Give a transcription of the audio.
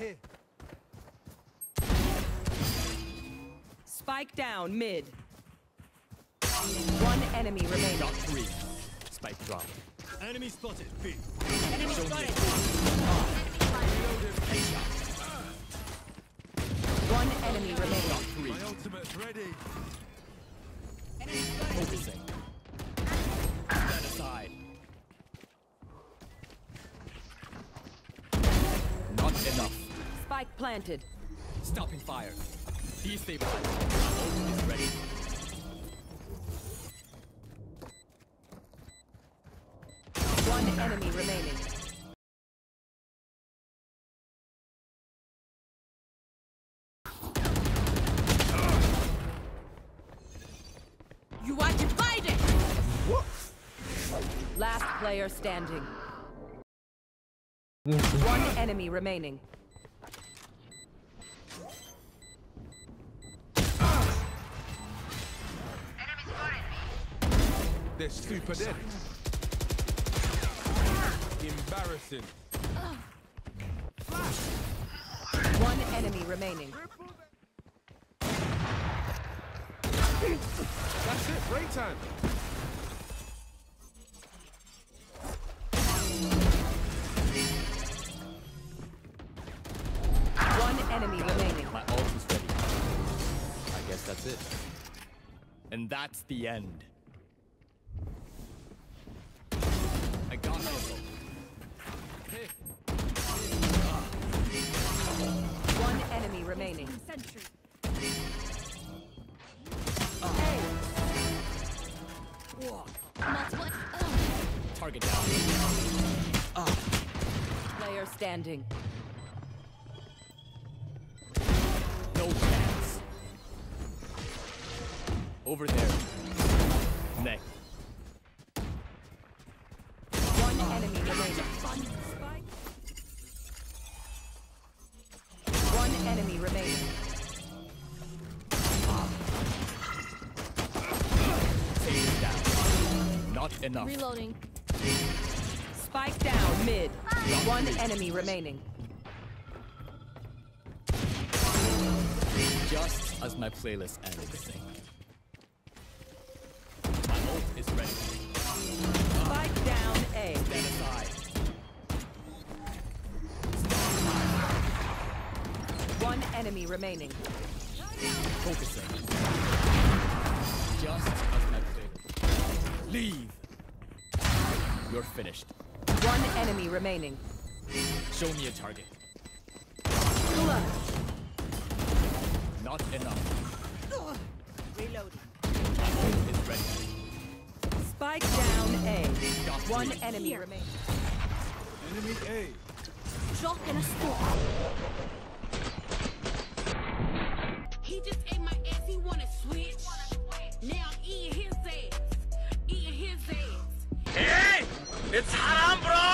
Here. Spike down mid. One enemy remaining. Got three. Spike drop. Enemy spotted. B. Enemy Show me spotted. One enemy remaining. Got three. My ultimate's ready. Enemy spotted. Focusing. Stand aside. Not enough. Spike planted. Stopping fire. Destabilize. My is ready. One enemy remaining. You are divided. Last player standing. Mm. One enemy remaining. They're super dead. Embarrassing. One enemy remaining. That's it. Break time. One enemy remaining. My ult is ready. I guess that's it. And that's the end. One enemy remaining. Sentry. Target down. Player standing. No chance. Over there. Neck. One enemy remaining. One enemy remaining. Take it down. Not enough. Reloading. Spike down mid. One enemy remaining. Just as my playlist ends. One enemy remaining. Focusing. Just as my. Leave. You're finished. One enemy remaining. Show me a target. Not enough. Reloading. My is ready. Spike down A. Got One three. enemy Here. remaining. Enemy A. Shock in a storm. It's haram, bro!